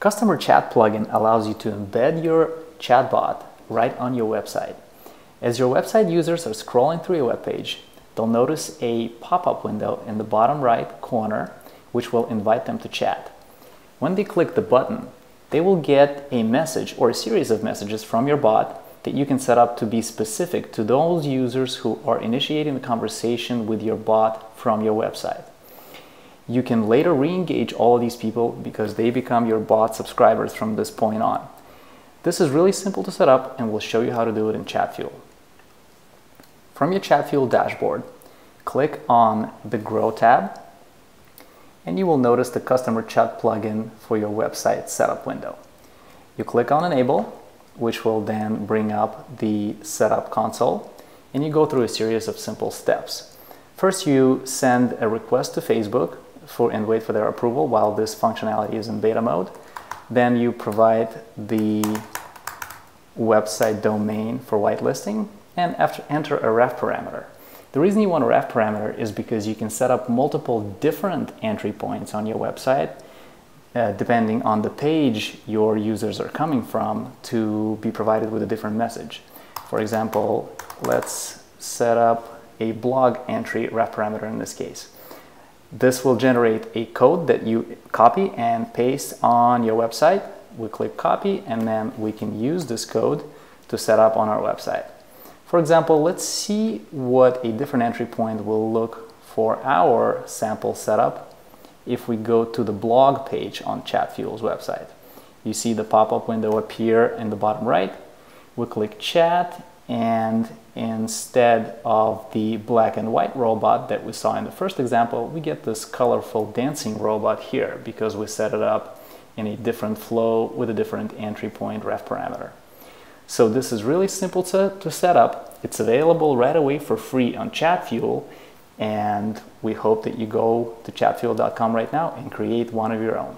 Customer Chat plugin allows you to embed your chatbot right on your website. As your website users are scrolling through your webpage, they'll notice a pop-up window in the bottom right corner which will invite them to chat. When they click the button, they will get a message or a series of messages from your bot that you can set up to be specific to those users who are initiating the conversation with your bot from your website. You can later re-engage all of these people because they become your bot subscribers from this point on. This is really simple to set up and we'll show you how to do it in Chatfuel. From your Chatfuel dashboard, click on the Grow tab and you will notice the Customer Chat plugin for your website setup window. You click on Enable which will then bring up the setup console and you go through a series of simple steps. First, you send a request to Facebook for, and wait for their approval while this functionality is in beta mode. Then you provide the website domain for whitelisting and after, enter a ref parameter. The reason you want a ref parameter is because you can set up multiple different entry points on your website uh, depending on the page your users are coming from to be provided with a different message. For example, let's set up a blog entry ref parameter in this case. This will generate a code that you copy and paste on your website. We click copy and then we can use this code to set up on our website. For example, let's see what a different entry point will look for our sample setup if we go to the blog page on Chatfuel's website. You see the pop-up window appear in the bottom right. We click chat and instead of the black and white robot that we saw in the first example, we get this colorful dancing robot here because we set it up in a different flow with a different entry point ref parameter. So this is really simple to, to set up. It's available right away for free on Chatfuel and we hope that you go to chatfuel.com right now and create one of your own.